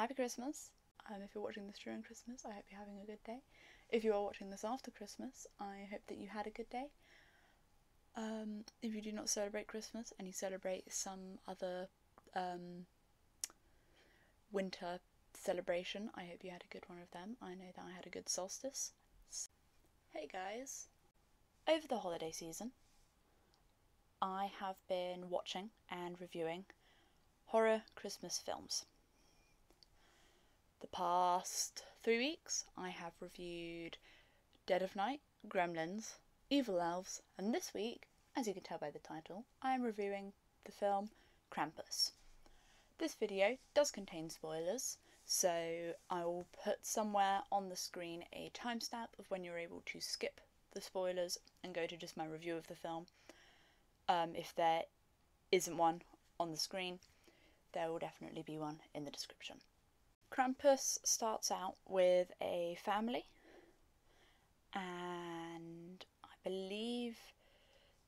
Happy Christmas. Um, if you're watching this during Christmas, I hope you're having a good day. If you are watching this after Christmas, I hope that you had a good day. Um, if you do not celebrate Christmas and you celebrate some other um, winter celebration, I hope you had a good one of them. I know that I had a good solstice. Hey guys! Over the holiday season, I have been watching and reviewing horror Christmas films. The past three weeks, I have reviewed Dead of Night, Gremlins, Evil Elves, and this week, as you can tell by the title, I am reviewing the film Krampus. This video does contain spoilers, so I will put somewhere on the screen a timestamp of when you're able to skip the spoilers and go to just my review of the film. Um, if there isn't one on the screen, there will definitely be one in the description. Krampus starts out with a family, and I believe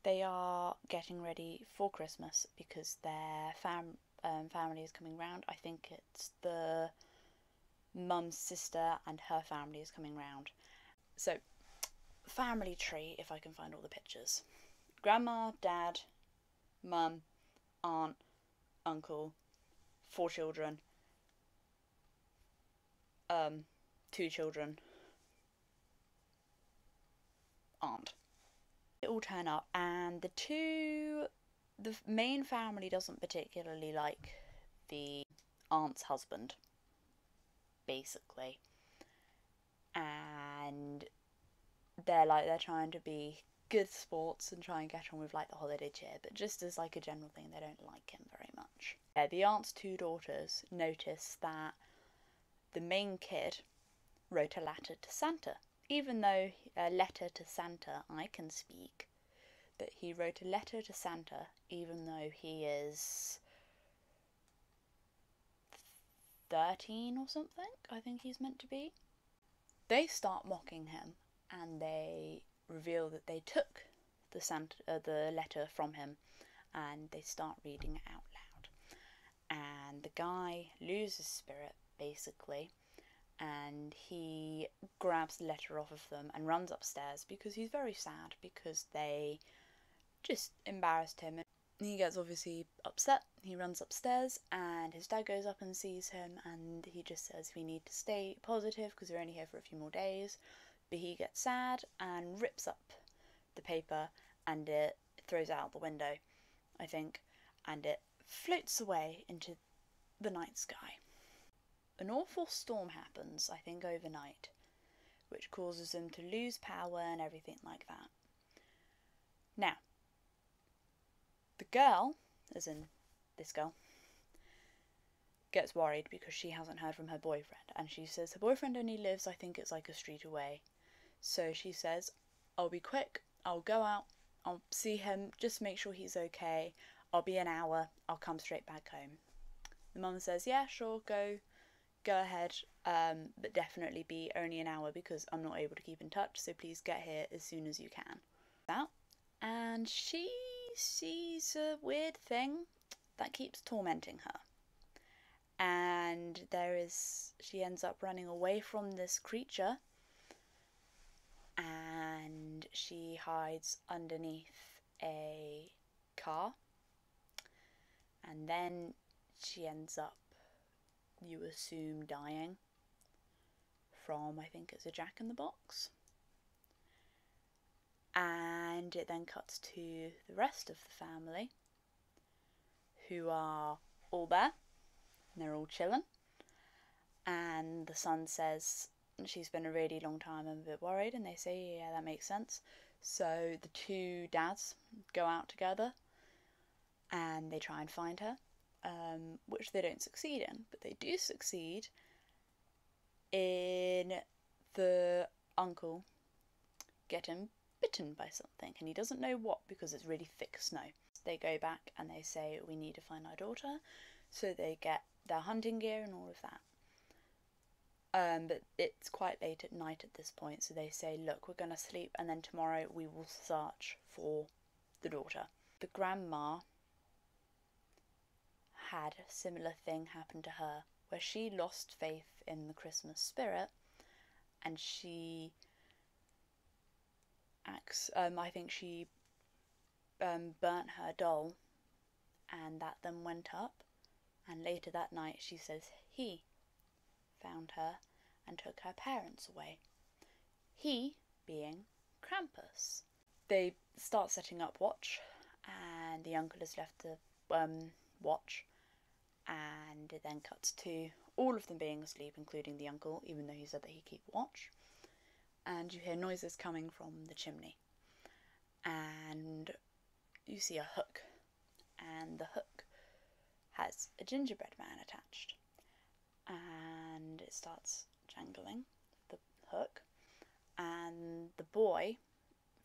they are getting ready for Christmas because their fam um, family is coming round. I think it's the mum's sister and her family is coming round. So, family tree, if I can find all the pictures grandma, dad, mum, aunt, uncle, four children, um, two children, aunt. They all turn up, and the two, the main family doesn't particularly like the aunt's husband, basically. And they're like, they're trying to be good sports and try and get on with like the holiday cheer, but just as like a general thing, they don't like him very much. Yeah, the aunt's two daughters notice that the main kid wrote a letter to Santa, even though a letter to Santa I can speak. That he wrote a letter to Santa, even though he is 13 or something, I think he's meant to be. They start mocking him and they reveal that they took the Santa, uh, the letter from him and they start reading it out loud. And the guy loses spirit basically and he grabs the letter off of them and runs upstairs because he's very sad because they just embarrassed him. He gets obviously upset. He runs upstairs and his dad goes up and sees him and he just says we need to stay positive because we're only here for a few more days. But he gets sad and rips up the paper and it throws out the window, I think, and it floats away into the night sky. An awful storm happens, I think, overnight, which causes them to lose power and everything like that. Now, the girl, as in this girl, gets worried because she hasn't heard from her boyfriend, and she says her boyfriend only lives, I think it's like a street away. So she says, I'll be quick, I'll go out, I'll see him, just make sure he's okay. I'll be an hour, I'll come straight back home. The mum says, Yeah, sure, go go ahead, um, but definitely be only an hour because I'm not able to keep in touch, so please get here as soon as you can. Out, and she sees a weird thing that keeps tormenting her. And there is, she ends up running away from this creature and she hides underneath a car. And then she ends up, you assume, dying from, I think it's a jack in the box. And it then cuts to the rest of the family who are all there and they're all chilling. And the son says, she's been a really long time and a bit worried, and they say, yeah, that makes sense. So the two dads go out together and they try and find her, um, which they don't succeed in, but they do succeed in the uncle getting bitten by something, and he doesn't know what because it's really thick snow. They go back and they say, We need to find our daughter, so they get their hunting gear and all of that. Um, but it's quite late at night at this point, so they say, Look, we're going to sleep, and then tomorrow we will search for the daughter. The grandma had a similar thing happen to her where she lost faith in the Christmas spirit and she acts, um, I think she um, burnt her doll and that then went up. And later that night, she says he found her and took her parents away. He being Krampus. They start setting up watch, and the uncle is left to um, watch, and it then cuts to all of them being asleep, including the uncle, even though he said that he keep watch. And you hear noises coming from the chimney, and you see a hook, and the hook has a gingerbread man attached, and it starts jangling the hook, and the boy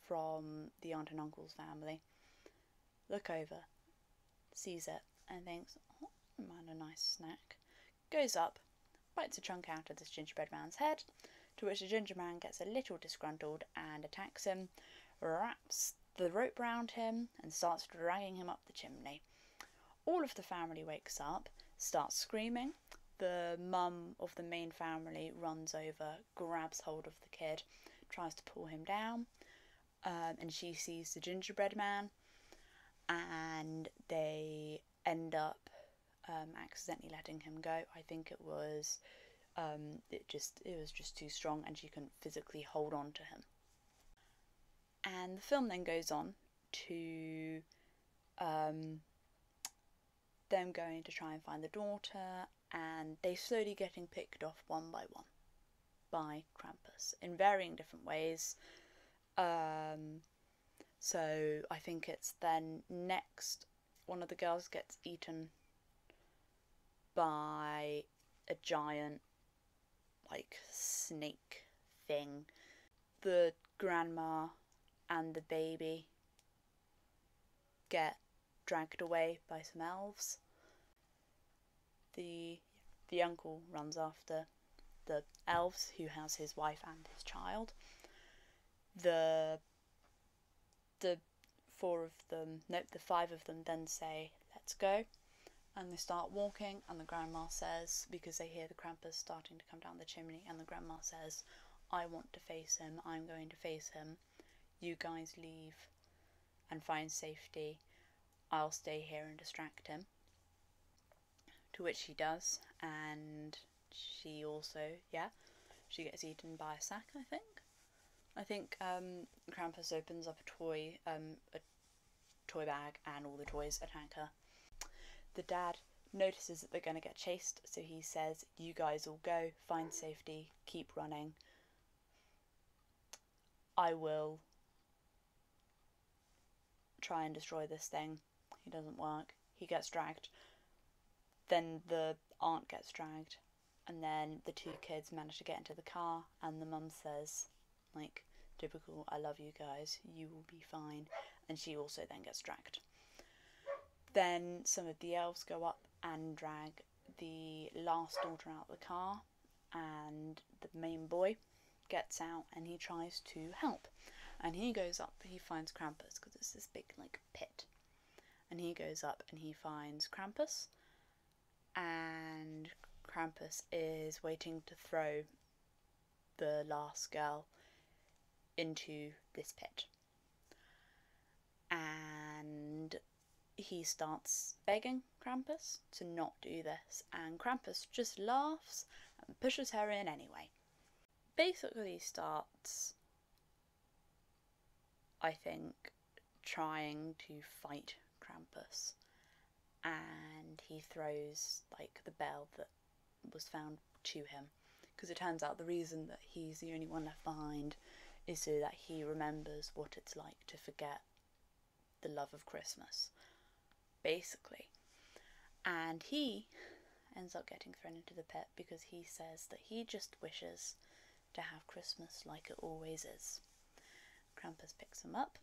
from the aunt and uncle's family look over, sees it, and thinks, oh, man, a nice snack. Goes up, bites a chunk out of this gingerbread man's head, to which the ginger man gets a little disgruntled and attacks him, wraps the rope round him, and starts dragging him up the chimney. All of the family wakes up, starts screaming. The mum of the main family runs over, grabs hold of the kid, tries to pull him down, um, and she sees the gingerbread man, and they end up um, accidentally letting him go. I think it was um, it just it was just too strong, and she couldn't physically hold on to him. And the film then goes on to um, them going to try and find the daughter, and they slowly getting picked off one by one by Krampus in varying different ways. Um, so I think it's then next one of the girls gets eaten by a giant like snake thing. The grandma and the baby get dragged away by some elves. The the uncle runs after the elves who has his wife and his child. The the four of them, no, the five of them then say, "Let's go," and they start walking. And the grandma says, because they hear the Krampus starting to come down the chimney, and the grandma says, "I want to face him. I'm going to face him. You guys leave and find safety. I'll stay here and distract him." To which he does, and she also, yeah, she gets eaten by a sack, I think. I think um, Krampus opens up a toy, um, a toy bag, and all the toys attack her. The dad notices that they're going to get chased, so he says, "You guys all go, find safety, keep running. I will try and destroy this thing." He doesn't work. He gets dragged. Then the aunt gets dragged, and then the two kids manage to get into the car, and the mum says, like, typical, I love you guys, you will be fine. And she also then gets dragged. Then some of the elves go up and drag the last daughter out of the car, and the main boy gets out and he tries to help. And he goes up, he finds Krampus because it's this big like pit. And he goes up and he finds Krampus, and Krampus is waiting to throw the last girl into this pit. And he starts begging Krampus to not do this, and Krampus just laughs and pushes her in anyway. Basically, starts, I think, trying to fight Krampus, and he throws like the bell that was found to him because it turns out the reason that he's the only one left behind is so that he remembers what it's like to forget the love of Christmas, basically. And he ends up getting thrown into the pit because he says that he just wishes to have Christmas like it always is. Krampus picks him up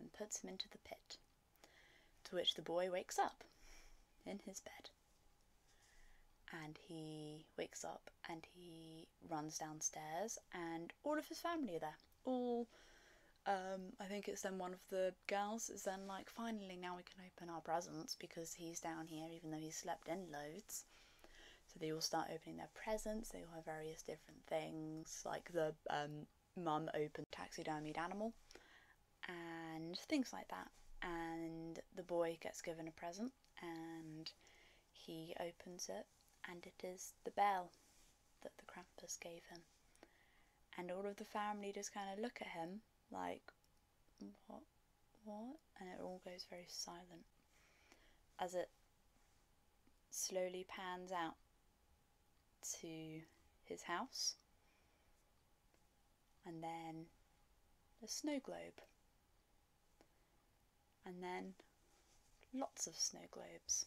and puts him into the pit, to which the boy wakes up in his bed. And he wakes up and he runs downstairs, and all of his family are there all um, I think it's then one of the girls is then like, finally now we can open our presents because he's down here even though he's slept in loads. So they all start opening their presents. They all have various different things, like the um, mum opened taxidermied animal and things like that. And the boy gets given a present and he opens it, and it is the bell that the Krampus gave him. And all of the family just kind of look at him like, what? What? And it all goes very silent as it slowly pans out to his house and then a snow globe and then lots of snow globes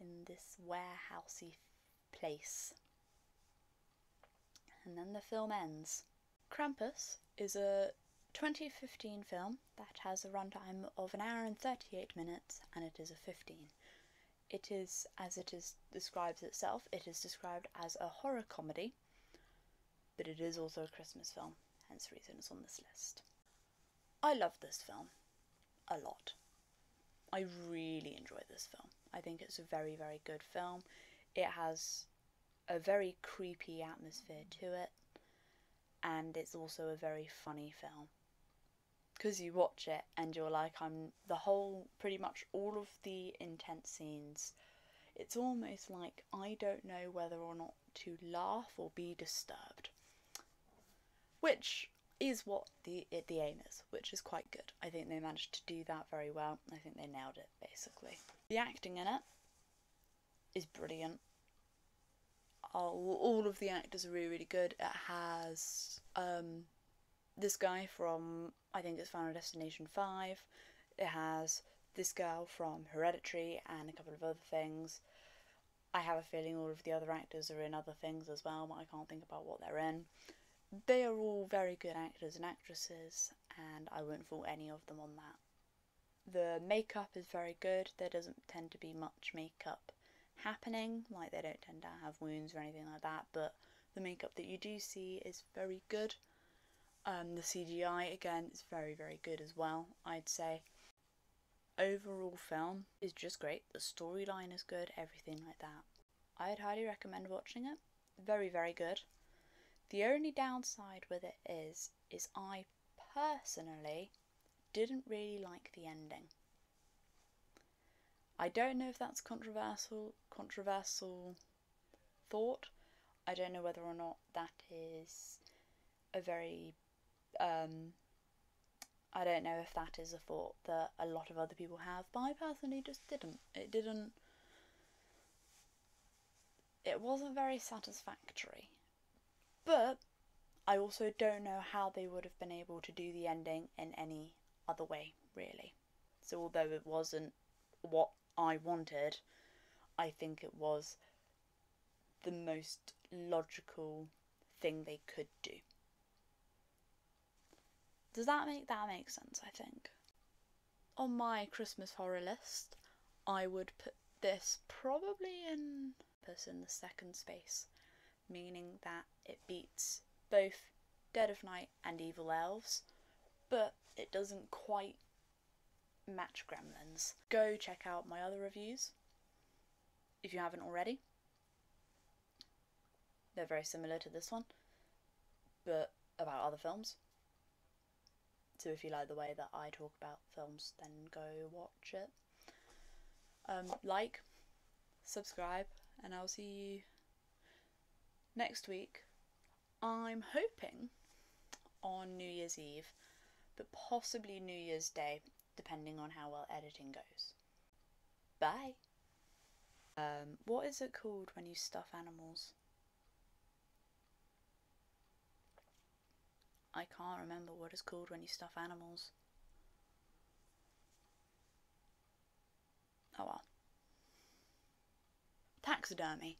in this warehousey place. And then the film ends. Krampus is a 2015 film that has a runtime of an hour and 38 minutes and it is a 15. It is, as it is describes itself, it is described as a horror comedy, but it is also a Christmas film, hence the reason it's on this list. I love this film a lot. I really enjoy this film. I think it's a very, very good film. It has a very creepy atmosphere to it, and it's also a very funny film. Because you watch it and you're like, I'm the whole, pretty much all of the intense scenes. It's almost like I don't know whether or not to laugh or be disturbed. Which is what the the aim is, which is quite good. I think they managed to do that very well. I think they nailed it basically. The acting in it is brilliant. All, all of the actors are really really good. It has um, this guy from I think it's Final Destination Five. It has this girl from Hereditary and a couple of other things. I have a feeling all of the other actors are in other things as well, but I can't think about what they're in they are all very good actors and actresses, and I wouldn't fault any of them on that. The makeup is very good, there doesn't tend to be much makeup happening, like they don't tend to have wounds or anything like that, but the makeup that you do see is very good. Um, the CGI again is very, very good as well, I'd say. Overall, film is just great, the storyline is good, everything like that. I'd highly recommend watching it. Very, very good. The only downside with it is, is I personally didn't really like the ending. I don't know if that's controversial controversial thought. I don't know whether or not that is a very um, I don't know if that is a thought that a lot of other people have, but I personally just didn't. It didn't it wasn't very satisfactory. But I also don't know how they would have been able to do the ending in any other way, really. So, although it wasn't what I wanted, I think it was the most logical thing they could do. Does that make that make sense? I think. On my Christmas horror list, I would put this probably in in the second space meaning that it beats both Dead of Night and Evil Elves, but it doesn't quite match Gremlins. Go check out my other reviews if you haven't already. They're very similar to this one, but about other films. So if you like the way that I talk about films, then go watch it. Um, like, subscribe, and I'll see you next week, I'm hoping on New Year's Eve, but possibly New Year's Day, depending on how well editing goes. Bye! Um, what is it called when you stuff animals? I can't remember what it's called when you stuff animals. Oh well. Taxidermy.